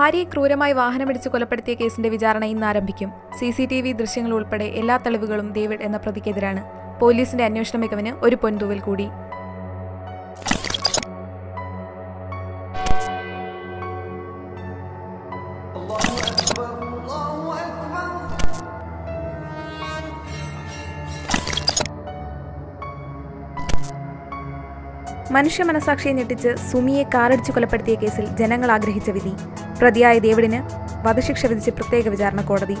ഭാര്യയെ ക്രൂരമായി വാഹനമിടിച്ച് കൊലപ്പെടുത്തിയ കേസിന്റെ വിചാരണ ഇന്ന് ആരംഭിക്കും. സി സി ടി വി ദൃശ്യങ്ങൾ ഉൾപ്പെടെ എല്ലാ തെളിവുകളും ഡേവിഡ് എന്ന പ്രതിക്കെതിരാണ്. പോലീസിന്റെ അന്വേഷണ മികവിന് ഒരു പൊൻതൂവൽ കൂടി. മനുഷ്യ മനസാക്ഷിയെ ഞെട്ടിച്ച് സുമിയെ കാറടിച്ചു കൊലപ്പെടുത്തിയ കേസിൽ ജനങ്ങൾ ആഗ്രഹിച്ച വിധി. പ്രതിയായ ദേവിഡിന് വധശിക്ഷ വിധിച്ച് പ്രത്യേക വിചാരണ കോടതി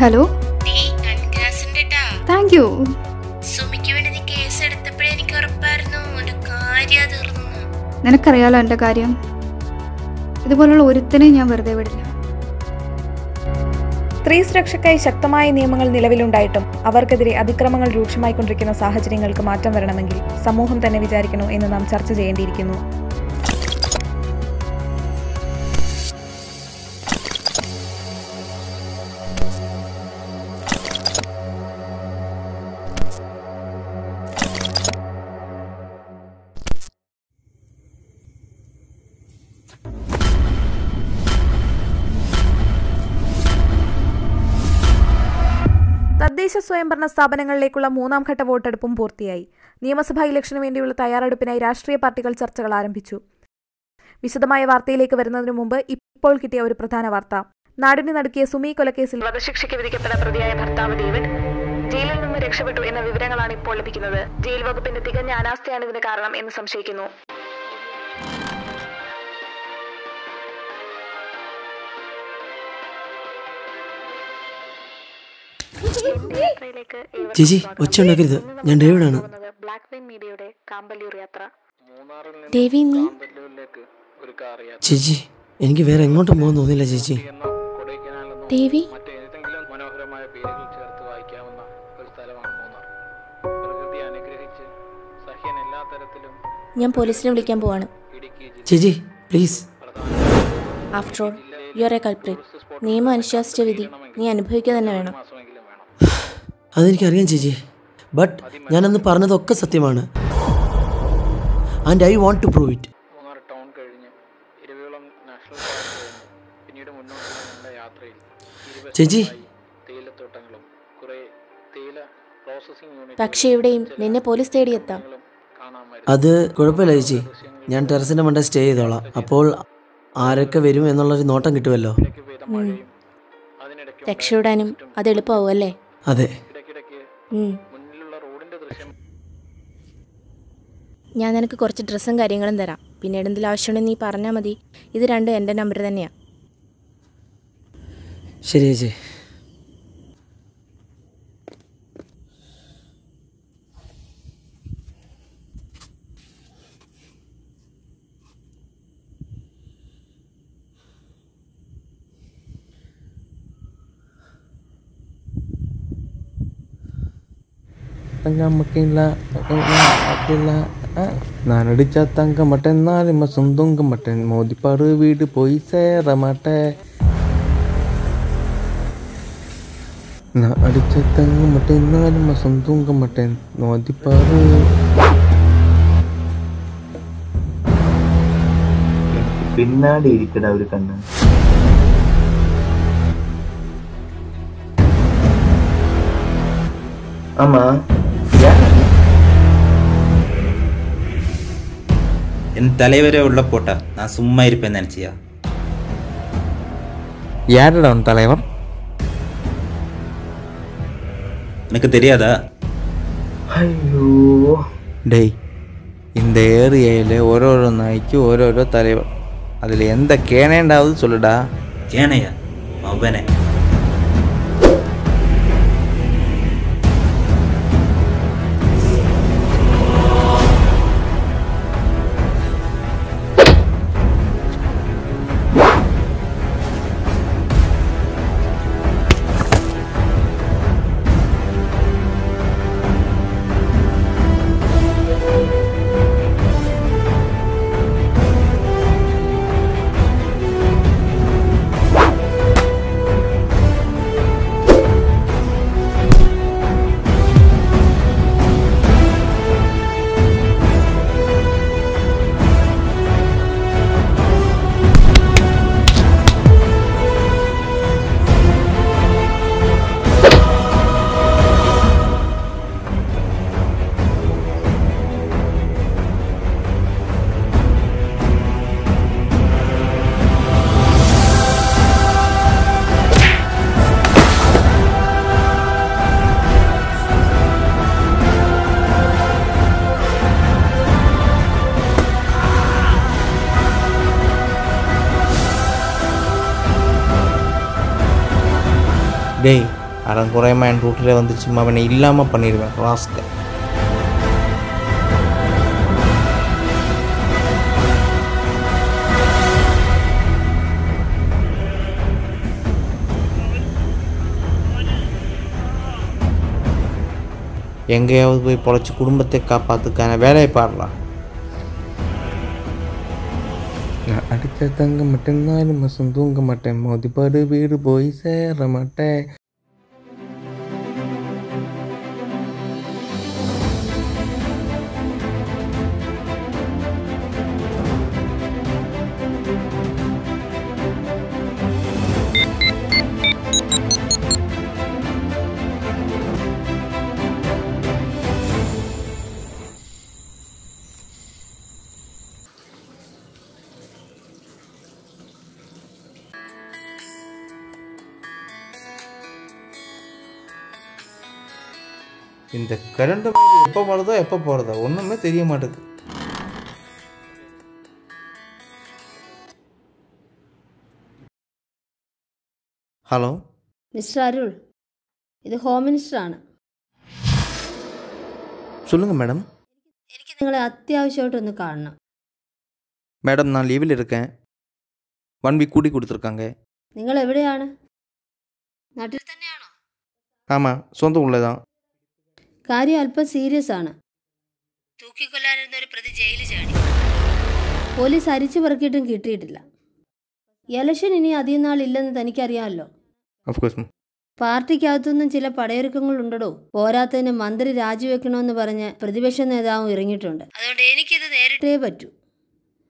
ഹലോ. താങ്ക് യു സുമിക്ക് വേണ്ടി നീ കേസ് എടുത്തപ്പോഴേ എനിക്ക് ഉറപ്പായിരുന്നു. ഒരു കാര്യം തീർന്നു. നിനക്കറിയാലോ എന്റെ കാര്യം? ഇതുപോലുള്ള ഒരുത്തിനെ ഞാൻ വെറുതെ വിടില്ല. സ്ത്രീ സുരക്ഷയ്ക്കായി ശക്തമായ നിയമങ്ങൾ നിലവിലുണ്ടായിട്ടും അവർക്കെതിരെ അതിക്രമങ്ങൾ രൂക്ഷമായിക്കൊണ്ടിരിക്കുന്ന സാഹചര്യങ്ങൾക്ക് മാറ്റം വരണമെങ്കിൽ സമൂഹം തന്നെ വിചാരിക്കണോ എന്ന് നാം ചർച്ച ചെയ്യേണ്ടിയിരിക്കുന്നു. തദ്ദേശ സ്വയംഭരണ സ്ഥാപനങ്ങളിലേക്കുള്ള മൂന്നാം ഘട്ട വോട്ടെടുപ്പും പൂർത്തിയായി. നിയമസഭാ ഇലക്ഷന് വേണ്ടിയുള്ള തയ്യാറെടുപ്പിനായി രാഷ്ട്രീയ പാർട്ടികൾ ചർച്ചകൾ ആരംഭിച്ചു. വിശദമായ വാർത്തയിലേക്ക് വരുന്നതിന് മുമ്പ് ഇപ്പോൾ കിട്ടിയ ഒരു പ്രധാന വാർത്ത. നാടിന് നടുക്കിയ സുമി കൊലക്കേസിൽ വധശിക്ഷയ്ക്ക് വിധിക്കപ്പെട്ട പ്രതിയായ ഭർത്താവ് ഡേവിഡ് ജയിലിൽ നിന്ന് രക്ഷപ്പെട്ടു എന്ന വിവരങ്ങളാണ് ഇപ്പോൾ ലഭിക്കുന്നത്. ജയിൽ വകുപ്പിന്റെ തികഞ്ഞ അനാസ്ഥയാണ് ഇതിന് കാരണം എന്ന് സംശയിക്കുന്നു. ചേച്ചി ഒച്ച ഉണ്ടാക്കരുത്. ഞാൻ ഡേവിഡാണ്. ബ്ലാക്ക് വെയിൻ മീഡിയയുടെ കാമ്പല്ലൂർ യാത്ര. ദേവി നീ? ചേച്ചി എനിക്ക് വേറെ എങ്ങോട്ടും പോകാൻ തോന്നില്ല ചേച്ചി. ദേവി മറ്റേതെങ്കിലും മനോഹരമായ പേരുകൾ ചേർത്ത് വായിക്കാവുന്ന ഒരു സ്ഥലമാണ് മൂന്നാർ. പ്രകൃതി അനുഗ്രഹിച്ച് സഹ്യൻ എല്ലാ തരത്തിലും ഞാൻ പോലീസിനെ വിളിക്കാൻ പോവാണ്. ചേച്ചി please. After all you are a culprit നിയമം അനുശാസിച്ച വിധി. നീ അനുഭവിക്കുക തന്നെ വേണം. അതെനിക്കറിയാം ചേച്ചി. ബട്ട് ഞാനന്ന് പറഞ്ഞതൊക്കെ സത്യമാണ്. And I want to prove it ചേച്ചി. തേയിലത്തോട്ടങ്ങളും കുറേ തേയില പ്രോസസ്സിംഗ് യൂണിറ്റുകളും പക്ഷേ ഇവിടെയും നിന്നെ പോലീസ് തേടിയെത്താം അത് കുഴപ്പമില്ല ചേച്ചി. ഞാൻ ടെറസിന്റെ മണ്ട സ്റ്റേ ചെയ്തോളാം. അപ്പോൾ ആരൊക്കെ വരും എന്നുള്ളൊരു നോട്ടം കിട്ടുമല്ലോ രക്ഷപ്പെടാനും അത് എളുപ്പമാവും അല്ലേ? അതെ. മുന്നിലുള്ള റോഡിന്റെ ദൃശ്യം ഞാൻ നിനക്ക് കുറച്ച് ഡ്രസ്സും കാര്യങ്ങളും തരാം. പിന്നീട് എന്തെങ്കിലും ആവശ്യമുണ്ടെങ്കിൽ നീ പറഞ്ഞാൽ മതി. ഇത് രണ്ടും എന്റെ നമ്പർ തന്നെയാണ് ശരി ചേച്ചി. ചത്തങ്ക അമ്മക്കില്ല അമ്മക്കില്ല നനടിച്ചത്തങ്ക മട്ടൻ നാലിമ്മ സ്വന്തം മട്ടൻ മോദിപ്പാറ് വീട് പോയി സേറമാട്ടെ. അടിച്ച തെങ്ങ് മട്ടൻ നാലും മാസം തൂങ്കം മട്ടൻ നോതിപ്പാറ് പിന്നാടി ഇരിക്കട ഒരു കണ്ണ്. അമ്മ என் தலைவரே உள்ள போட்டா. நான் சும்மா இருப்பேன்னு நினச்சியா? யாருடா உன் தலைவர்? எனக்கு தெரியாதா? ஐயோ. டேய் இந்த ஏரியாவில் ஒரு ஒரு நாய்க்கு ஓரோரோ தலைவர். அதில் எந்த கேனேண்டாவது சொல்லுடா. கேனையா? அவனே டேய் அறங்குறையமாக என் ரூட்டில் வந்து சும்மா அவனை இல்லாமல் பண்ணிடுவேன் ராஸ்க எங்கேயாவது போய் பொழைச்சி குடும்பத்தை காப்பாற்றுக்கான வேலையை பாடலாம் நான் அடித்த தங்க மாட்டேன் நாலு மாதம் தூங்க மாட்டேன் மோதி பாடு வீடு போய் சேர மாட்டேன் இந்த கரண்ட் எப்போ வருதோ எப்போ போகிறதோ ஒன்றுமே தெரிய மாட்டேங்குது ഹലോ മിസ്റ്റർ അരുൾ ഇത് ഹോം മിനിസ്റ്ററാണ് சொல்லுங்கள் மேடம் എനിക്ക് നിങ്ങളെ അത്യാവശ്യമായിട്ടൊന്ന് കാണണം மேடம் நான் லீவில் இருக்கேன் ஒன் வீக் கூட்டி கொடுத்துருக்காங்க നിങ്ങൾ എവിടെയാണ് നാട്ടിൽ തന്നെയാണോ ஆமாம் சொந்த ஊரில் தான் കാര്യം അല്പം സീരിയസ് ആണ്. തൂക്കിക്കൊല്ലാനിരുന്ന ഒരു പ്രതി ജയിലിൽ ചാടി. പോലീസ് അരിച്ചു പറക്കിയിട്ടും കിട്ടിയിട്ടില്ല. എലക്ഷൻ ഇനി അധികം നാളില്ലെന്ന് തനിക്കറിയാമല്ലോ. പാർട്ടിക്കകത്തുനിന്നും ചില പടയൊരുക്കങ്ങളുണ്ടോ പോരാത്തതിന് മന്ത്രി രാജിവെക്കണമെന്ന് പറഞ്ഞ് പ്രതിപക്ഷ നേതാവും ഇറങ്ങിയിട്ടുണ്ട്. അതുകൊണ്ട് എനിക്കിത് നേരിട്ടേ പറ്റൂ.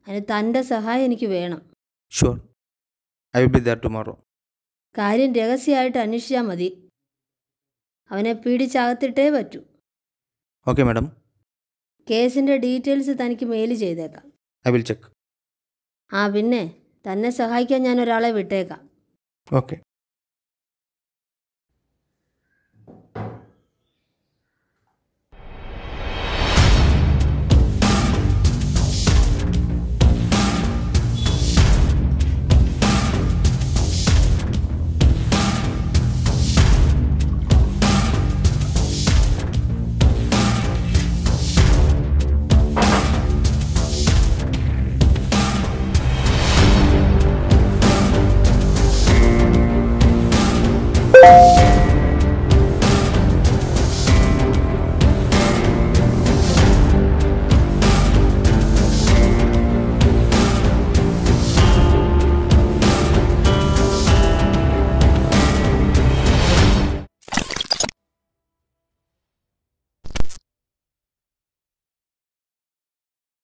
അതിന് തന്റെ സഹായം എനിക്ക് വേണം. Sure I will be there tomorrow കാര്യം രഹസ്യമായിട്ട് അന്വേഷിച്ചാൽ മതി. അവനെ പിടിച്ചകത്തിട്ടേ പറ്റൂ. Okay madam. കേസിന്റെ ഡീറ്റെയിൽസ് തനിക്ക് മെയിൽ ചെയ്തേക്കാം. I will check. ആ പിന്നെ തന്നെ സഹായിക്കാൻ ഞാൻ ഒരാളെ വിട്ടേക്കാം. ഓക്കെ.